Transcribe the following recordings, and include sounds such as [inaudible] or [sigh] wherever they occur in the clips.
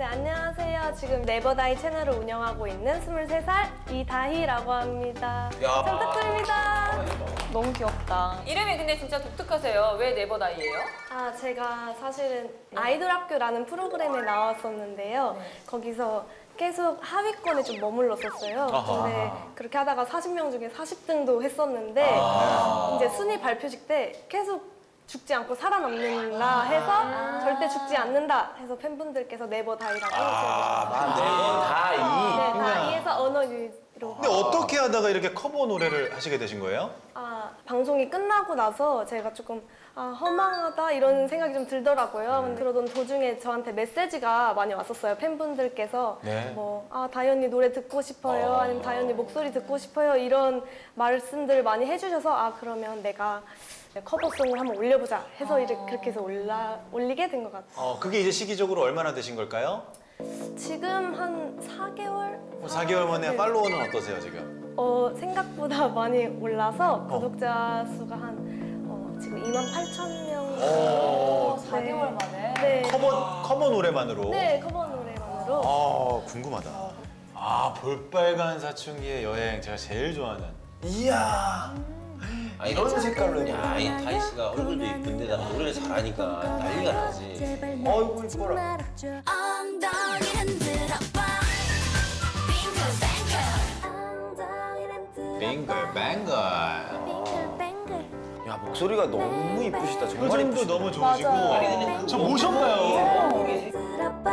네, 안녕하세요. 지금 네버다이 채널을 운영하고 있는 23살 이다희라고 합니다. 야. 잘 부탁드립니다. 너무 귀엽다. 이름이 근데 진짜 독특하세요. 왜 네버다이예요? 아, 제가 사실은 아이돌 학교라는 프로그램에 나왔었는데요. 거기서 계속 하위권에 좀 머물렀었어요. 근데 그렇게 하다가 40명 중에 40등도 했었는데 이제 순위 발표식 때 계속 죽지 않고 살아남는다 해서 절대 죽지 않는다 해서 팬분들께서 never die라고 아, 네버다희. 네, die에서 언어 유희로. 근데 어떻게 하다가 이렇게 커버 노래를 하시게 되신 거예요? 아, 방송이 끝나고 나서 제가 조금 아, 허망하다 이런 생각이 좀 들더라고요. 근데 그러던 도중에 저한테 메시지가 많이 왔었어요. 팬분들께서 네. 뭐 아, 다희 노래 듣고 싶어요. 아니면 다희 목소리 듣고 싶어요. 이런 말씀들을 많이 해주셔서 아 그러면 내가 커버송을 한번 올려보자 해서 이렇게 그렇게 해서 올라 올리게 된 것 같아요. 어, 그게 이제 시기적으로 얼마나 되신 걸까요? 지금 한 4개월? 뭐 4개월 만에 네. 팔로워는 어떠세요, 지금? 어, 생각보다 [laughs] 많이 올라서 구독자 수가 한 어, 지금 2만 8천 명. 오, 4개월 만에. 네. 커버, 커버 노래만으로? 네, 커버 노래만으로. 아, 궁금하다. 아, 볼빨간 사춘기의 여행. 제가 제일 좋아하는. 이야. 아, 이런 색깔로 야, 이 다희 씨가 얼굴도 이쁜데다 노래를 잘하니까 난리가 나지. 어이구 이뻐라. 뱅글 빙글뱅글. 빙글뱅글 야, 목소리가 너무 이쁘시다. 정말 표정도 이쁘시다. 너무 좋으시고. 맞아요. 저 모셨나요? 들어봐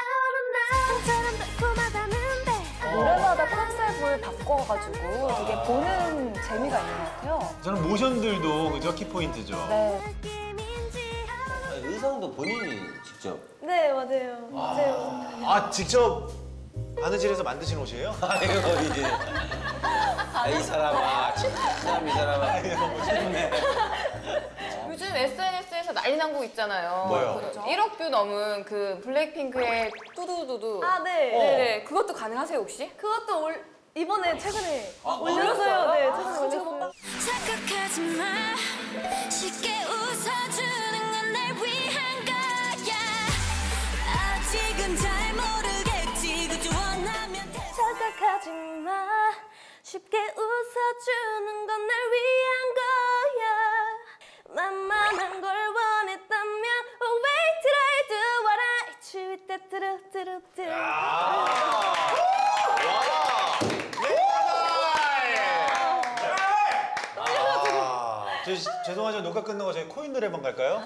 아름다움처럼 달콤하다는데 노래마다 컨셉을 바꿔가지고 되게 보는 재미가 있는 것 같아요. 저는 모션들도 그저 키포인트죠. 네. 의상도 본인이 직접. 네, 맞아요. 맞아요. 아, 직접 바느질해서 만드신 옷이에요? [laughs] 아이고 이제. 아, 이 사람아, 참 이 사람아. [laughs] 요즘 SNS에서 난리 난 곡 있잖아요. 뭐요? 그 1억 뷰 넘은 그 블랙핑크의 뚜두두두. 아, 네. 네, 네. 그것도 가능하세요 혹시? 그것도 올, 이번에 최근에 올렸어요. 올렸어요? 쉽게 웃어주는 건 날 위한 거야. 만만한 걸 원했다면 oh, Wait till I do what I choose. 뚜루뚜루뚜루. 저, 죄송하지만 녹화 끝나고 저희 코인 노래방 갈까요?